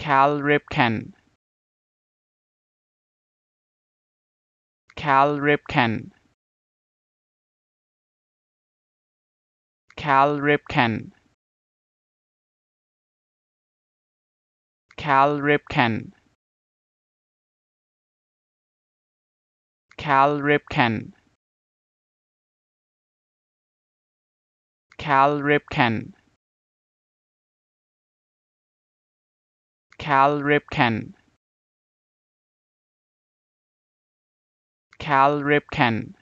Cal Ripken. Cal Ripken. Cal Ripken. Cal Ripken. Cal Ripken. Cal Ripken Cal Ripken. Cal Ripken